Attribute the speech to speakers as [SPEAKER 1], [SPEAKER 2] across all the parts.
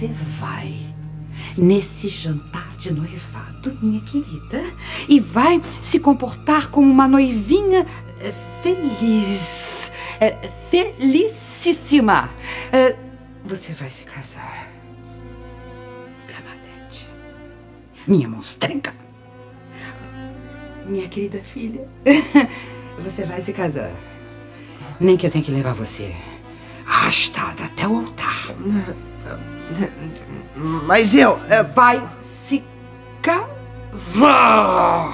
[SPEAKER 1] você vai nesse jantar de noivado, minha querida, e vai se comportar como uma noivinha eh, feliz, eh, felicíssima. Eh, Você vai se casar. Bernadette, minha monstrenga, minha querida filha, você vai se casar. Nem que eu tenha que levar você arrastada até o altar.
[SPEAKER 2] Mas eu. é,
[SPEAKER 1] Vai se casar.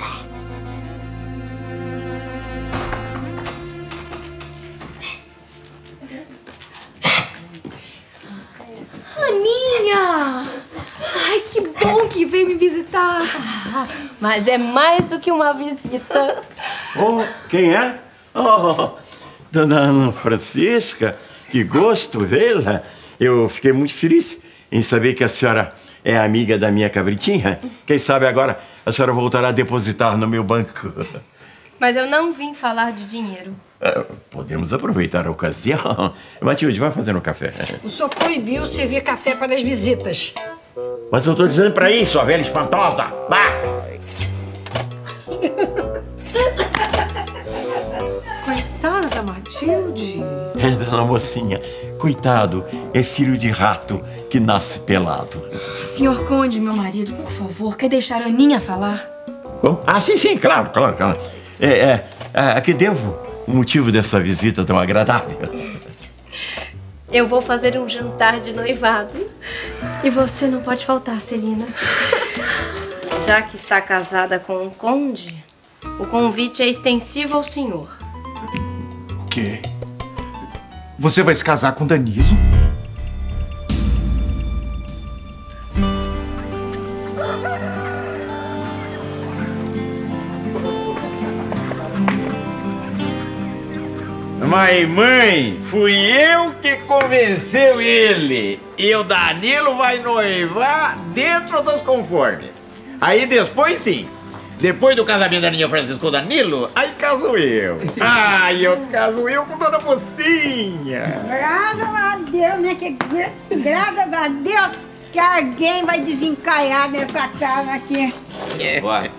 [SPEAKER 3] Aninha! Ai, que bom que veio me visitar. Mas é mais do que uma visita.
[SPEAKER 4] Oh, quem é? Oh, dona Ana Francisca, que gosto vê-la. Eu fiquei muito feliz em saber que a senhora é amiga da minha cabritinha. Quem sabe agora a senhora voltará a depositar no meu banco.
[SPEAKER 3] Mas eu não vim falar de dinheiro.
[SPEAKER 4] Eh, Podemos aproveitar a ocasião. Matilde, vai fazer um café.
[SPEAKER 5] O senhor proibiu servir café para as visitas.
[SPEAKER 4] Mas eu tô dizendo pra isso, sua velha espantosa. Vá!
[SPEAKER 5] Coitada da Matilde.
[SPEAKER 4] É, dona mocinha, coitado, é filho de rato que nasce pelado.
[SPEAKER 3] Senhor Conde, meu marido, por favor, quer deixar a Aninha falar?
[SPEAKER 4] Como? Ah, sim, sim, claro, claro, claro. É, é, é, a que devo o motivo dessa visita tão agradável?
[SPEAKER 3] Eu vou fazer um jantar de noivado. E você não pode faltar, Celina. Já que está casada com um conde, o convite é extensivo ao senhor.
[SPEAKER 2] O quê? Você vai se casar com Danilo?
[SPEAKER 6] Mas, mãe, fui eu que convenceu ele. E o Danilo vai noivar dentro dos conformes. Aí depois sim. Depois do casamento da Aninha Francisco com o Danilo, aí caso eu. Ai, eu caso eu com Dona Mocinha.
[SPEAKER 5] Graças a Deus, né? Que gra- graças a Deus que alguém vai desencalhar nessa casa aqui.
[SPEAKER 7] Ué,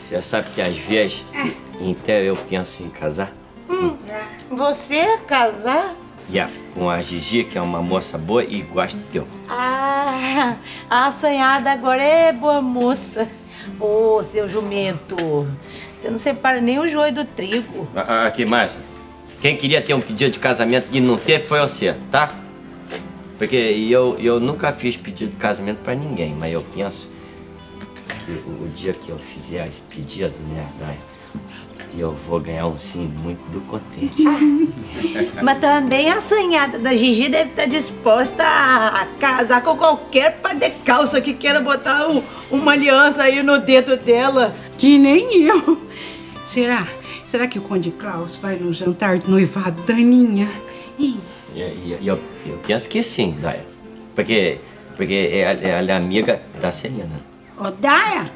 [SPEAKER 7] você sabe que às vezes até eu penso em casar?
[SPEAKER 8] Você casar?
[SPEAKER 7] Yeah, com a Gigi, que é uma moça boa e gosta de teu.
[SPEAKER 8] Ah, a assanhada agora é boa moça. Ô, seu jumento, você não separa nem o joio do trigo.
[SPEAKER 7] Ah, ah, Aqui, Márcia. Quem queria ter um pedido de casamento e não teve foi você, tá? Porque eu, eu nunca fiz pedido de casamento pra ninguém, mas eu penso que o, o dia que eu fizer esse pedido, né, Dai, eu vou ganhar um sim muito do contente.
[SPEAKER 8] Mas também a assanhada da Gigi deve estar disposta a casar com qualquer par de calça que queira botar um- uma aliança aí no dedo dela.
[SPEAKER 1] Que nem eu. Será? Será que o Conde Klaus vai no jantar de noivado da Aninha?
[SPEAKER 7] E, e- e eu, eu penso que sim, Daya. Porque, porque ela, ela é amiga da Celina.
[SPEAKER 5] Ô, Daia,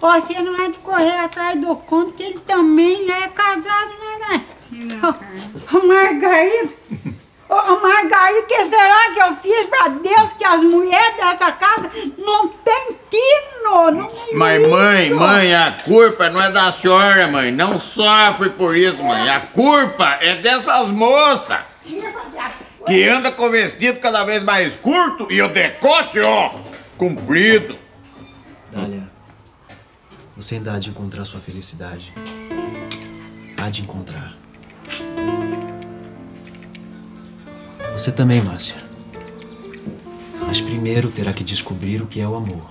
[SPEAKER 5] você não é de correr atrás do conto que ele também já é casado, né, né? Ô, ô, Margarida, ô, ô, Margarida, o que será que eu fiz pra Deus que as mulheres dessa casa não têm tino? Não tem
[SPEAKER 6] Mas, mãe,
[SPEAKER 5] isso?
[SPEAKER 6] mãe, a culpa não é da senhora, mãe. Não sofre por isso, mãe. A culpa é dessas moças que anda com vestido cada vez mais curto e o decote, ó, comprido.
[SPEAKER 9] Você ainda há de encontrar sua felicidade. Há de encontrar. Você também, Márcia. Mas primeiro terá que descobrir o que é o amor.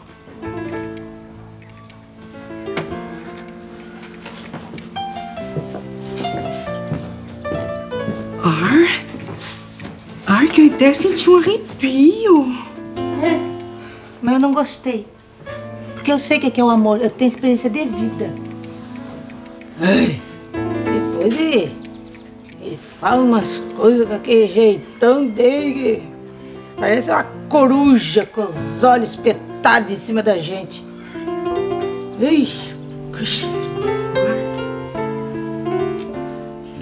[SPEAKER 1] Ar? Ar, que eu até senti um arrepio.
[SPEAKER 8] Mas eu não gostei. Porque eu sei o que é o amor, eu tenho experiência de vida. Depois ele, ele fala umas coisas com aquele jeitão dele que parece uma coruja com os olhos espetados em cima da gente. Ixi,